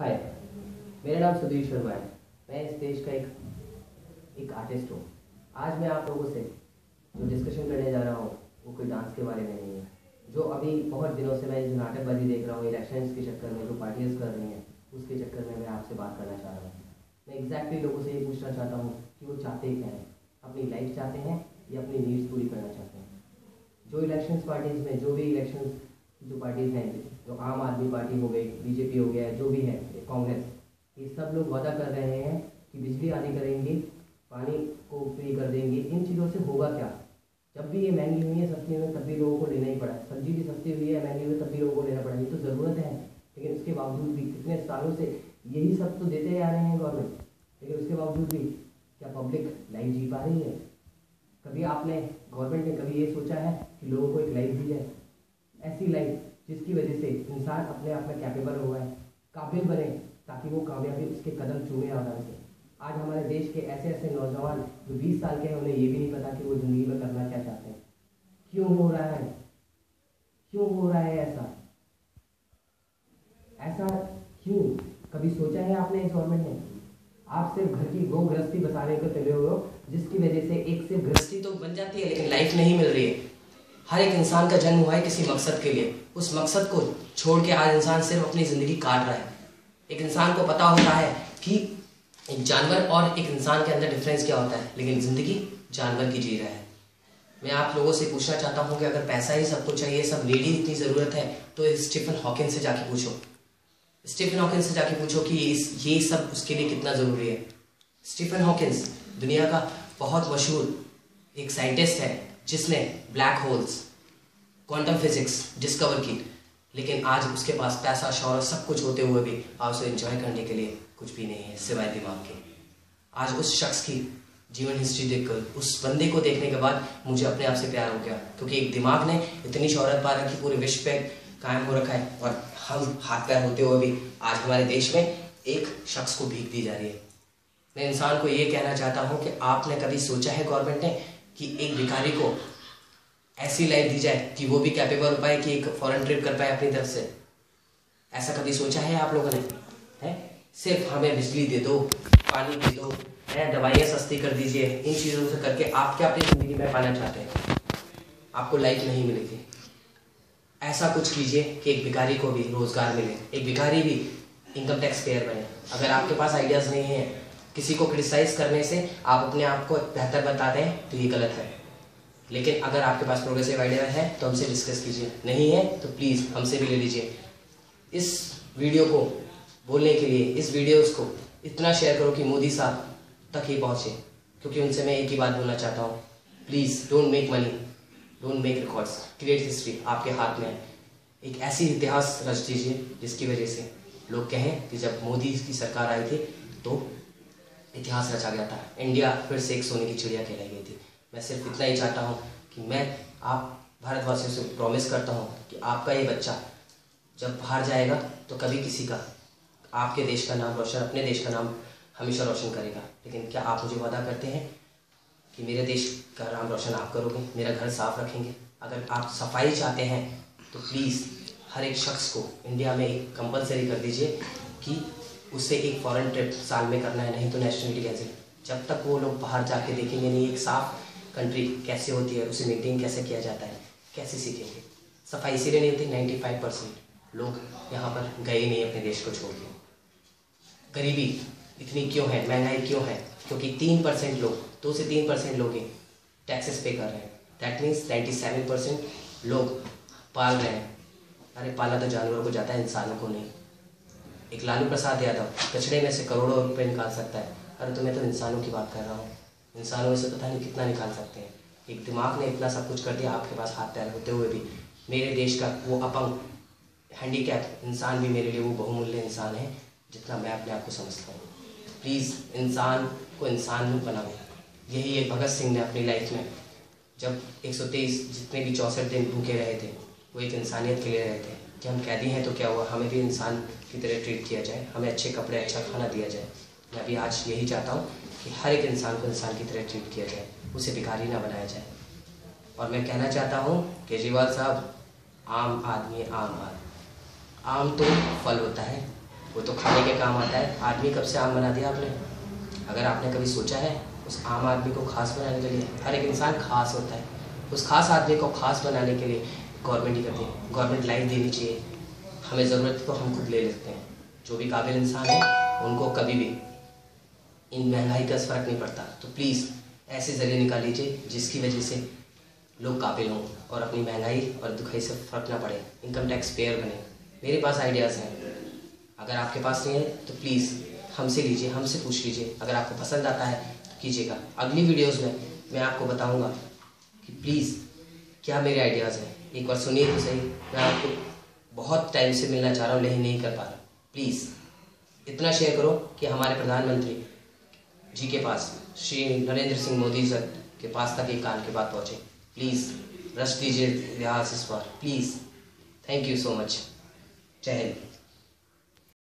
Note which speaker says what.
Speaker 1: हाय। मेरा नाम सुधीर शर्मा है। मैं इस देश का एक एक आर्टिस्ट हूँ। आज मैं आप लोगों से जो डिस्कशन करने जा रहा हूँ, वो कोई डांस के बारे में नहीं है। जो अभी बहुत दिनों से मैं जो नाटकबाजी देख रहा हूँ इलेक्शन के चक्कर में, जो पार्टियाँ कर रही हैं, उसके चक्कर में मैं आपसे बात करना चाह रहा हूँ। मैं एग्जैक्टली लोगों से ये पूछना चाहता हूँ कि वो चाहते क्या हैं? अपनी लाइफ चाहते हैं या अपनी नीड्स पूरी करना चाहते हैं? जो इलेक्शंस पार्टीज़ में, जो भी इलेक्शंस जो पार्टीज़ हैं, जो आम आदमी पार्टी हो गई बीजेपी हो गया, जो भी है कांग्रेस, ये सब लोग वादा कर रहे हैं कि बिजली आदि करेंगे, पानी को फ्री कर देंगे। इन चीज़ों से होगा क्या? जब भी ये महँगी हुई है सस्ती हुई तब भी लोगों को लेना ही पड़ा। सब्ज़ी भी सस्ती हुई है, महँगी हुई तब भी लोगों को लेना पड़ा। ये तो ज़रूरत है। लेकिन उसके बावजूद भी कितने सालों से यही सब तो देते आ रहे हैं गवर्नमेंट लेकिन उसके बावजूद भी क्या पब्लिक लाइफ जी पा रही है? कभी आपने गवर्नमेंट ने कभी ये सोचा है कि लोगों को एक लाइफ दी है ऐसी लाइफ जिसकी वजह से इंसान अपने आप में कैपेबल हुआ है, काबिल बने, ताकि वो कामयाबी उसके कदम चूमे आराम से आज हमारे देश के ऐसे ऐसे नौजवान जो 20 साल के हैं, उन्हें ये भी नहीं पता कि वो ज़िंदगी में करना क्या चाहते हैं। क्यों हो रहा है? क्यों हो रहा है ऐसा? ऐसा क्यों? कभी सोचा है आपने इस गवर्नमेंट ने? आप सिर्फ़ घर की गो गृहस्थी बसाने को चले हुए हो, जिसकी वजह से एक सिर्फ़ गृहस्थी तो बन जाती है, लेकिन लाइफ नहीं मिल रही है। हर एक इंसान का जन्म हुआ है किसी मकसद के लिए। उस मकसद को छोड़ के आज इंसान सिर्फ़ अपनी ज़िंदगी काट रहा है। एक इंसान को पता होता है कि एक जानवर और एक इंसान के अंदर डिफरेंस क्या होता है, लेकिन ज़िंदगी जानवर की जी रहा है। मैं आप लोगों से पूछना चाहता हूँ कि अगर पैसा ही सब कुछ चाहिए सब लेडी इतनी ज़रूरत है तो स्टीफन हॉकिन से जाके पूछो। स्टीफन हॉकिंस से जाके पूछो कि इस, ये सब उसके लिए कितना ज़रूरी है। स्टीफन हॉकिंस दुनिया का बहुत मशहूर एक साइंटिस्ट है जिसने black holes quantum physics discover की। लेकिन आज उसके पास पैसा शौहरत सब कुछ होते हुए भी आप उसे एंजॉय करने के लिए कुछ भी नहीं है, सिवाय दिमाग के। आज उस शख्स की जीवन हिस्ट्री देखकर, उस बंदे को देखने के बाद मुझे अपने आप से प्यार हो गया। क्योंकि एक दिमाग ने इतनी शौहरत पा रखी, पूरे विश्व पे कायम हो रखा है और हम हाथ पैर होते हुए भी आज हमारे देश में एक शख्स को भीख दी जा रही है। मैं इंसान को ये कहना चाहता हूँ कि आपने कभी सोचा है गवर्नमेंट ने कि एक भिखारी को ऐसी लाइफ दी जाए कि वो भी कैपेबल हो पाए, कि एक फॉरेन ट्रिप कर पाए अपनी तरफ़ से। ऐसा कभी सोचा है आप लोगों ने? है? सिर्फ़ हमें बिजली दे दो, पानी दे दो, है? दवाइयाँ सस्ती कर दीजिए, इन चीज़ों से करके आप क्या अपनी ज़िंदगी में पाना चाहते हैं? आपको लाइफ नहीं मिलेगी। ऐसा कुछ कीजिए कि एक भिखारी को भी रोज़गार मिले। एक भिखारी भी इनकम टैक्स पेयर बने। अगर आपके पास आइडियाज़ नहीं है किसी को क्रिटिसाइज करने से आप अपने आप को बेहतर बताते हैं तो ये गलत है। लेकिन अगर आपके पास प्रोग्रेसिव आइडिया है तो हमसे डिस्कस कीजिए। नहीं है तो प्लीज़ हमसे भी ले लीजिए। इस वीडियो को बोलने के लिए, इस वीडियो को इतना शेयर करो कि मोदी साहब तक ही पहुँचे, क्योंकि उनसे मैं एक ही बात बोलना चाहता हूँ। Please don't make money don't make records create history आपके हाथ में है। एक ऐसी इतिहास रच दीजिए, जिसकी वजह से लोग कहें कि जब मोदी की सरकार आई थी तो इतिहास रचा गया था। इंडिया फिर से एक सोने की चिड़िया कहलाई गई थी। मैं सिर्फ़ इतना ही चाहता हूँ कि मैं आप भारतवासियों से प्रॉमिस करता हूँ कि आपका ये बच्चा जब बाहर जाएगा तो कभी किसी का, आपके देश का नाम रोशन, अपने देश का नाम हमेशा रोशन करेगा। लेकिन क्या आप मुझे वादा करते हैं कि मेरे देश का नाम रोशन आप करोगे, मेरा घर साफ़ रखेंगे? अगर आप सफ़ाई चाहते हैं तो प्लीज़ हर एक शख्स को इंडिया में एक कंपलसरी कर दीजिए कि उसे एक फॉरेन ट्रिप साल में करना है, नहीं तो नेशनलिटी कैसे? जब तक वो लोग बाहर जाके देखेंगे नहीं, एक साफ़ कंट्री कैसे होती है, उसे मेंटेन कैसे किया जाता है, कैसे सीखेंगे? सफ़ाई इसीलिए नहीं होती नाइन्टी फाइव परसेंट लोग यहाँ पर गए नहीं अपने देश को छोड़ के। गरीबी इतनी क्यों है, महँगाई क्यों है? क्योंकि तीन परसेंट लोग, दो से तीन परसेंट लोग टैक्सेस पे कर रहे हैं। That means ninety seven percent लोग पाल रहे हैं। अरे पाला तो जानवरों को जाता है, इंसानों को नहीं। एक लालू प्रसाद यादव कचड़े में से करोड़ों रुपए निकाल सकता है। अरे तो मैं तो इंसानों की बात कर रहा हूँ। इंसानों में से पता नहीं कितना निकाल सकते हैं। एक दिमाग ने इतना सब कुछ कर दिया, आपके पास हाथ पैर होते हुए भी। मेरे देश का वो अपंग हैंडीकैप इंसान भी मेरे लिए वो बहुमूल्य इंसान है, जितना मैं अपने आप को समझता हूँ। प्लीज़ इंसान को इंसान बनाओ। यही एक भगत सिंह ने अपनी लाइफ में, जब 123 जितने भी चौंसठ दिन भूखे रहे थे, वो एक इंसानियत के लिए रहे थे। कि हम कैदी हैं तो क्या हुआ? हमें भी इंसान की तरह ट्रीट किया जाए, हमें अच्छे कपड़े अच्छा खाना दिया जाए। मैं भी आज यही चाहता हूँ कि हर एक इंसान को इंसान की तरह ट्रीट किया जाए, उसे भिखारी ना बनाया जाए। और मैं कहना चाहता हूँ, केजरीवाल साहब, आम आदमी आम आदमी। आम तो फल होता है, वो तो खाने के काम आता है। आदमी कब से आम बना दिया आपने? अगर आपने कभी सोचा है, उस आम आदमी को खास बनाने के लिए, हर एक इंसान खास होता है। उस खास आदमी को खास बनाने के लिए गवर्नमेंट ही करती है। गवर्नमेंट लाइफ देनी चाहिए। हमें ज़रूरत तो हम खुद ले लेते हैं। जो भी काबिल इंसान है, उनको कभी भी इन महँगाई का फ़र्क नहीं पड़ता। तो प्लीज़ ऐसे ज़रिए निकाल लीजिए, जिसकी वजह से लोग काबिल हों और अपनी महँगाई और दुखाई से फ़र्क ना पड़े। इनकम टैक्स पेयर बने। मेरे पास आइडियाज़ हैं। अगर आपके पास नहीं है तो प्लीज़ हमसे लीजिए, हमसे पूछ लीजिए। अगर आपको पसंद आता है तो कीजिएगा। अगली वीडियोज़ में मैं आपको बताऊँगा कि प्लीज़ क्या मेरे आइडियाज़ हैं? एक बार सुनिए तो सही। मैं आपको बहुत टाइम से मिलना चाह रहा हूँ लेकिन नहीं कर पा रहा। प्लीज़ इतना शेयर करो कि हमारे प्रधानमंत्री जी के पास, श्री नरेंद्र सिंह मोदी सर के पास तक एक कान के बाद पहुँचे। प्लीज़ रश दीजिए लिहाज इस बार। Please thank you so much जय हिंद।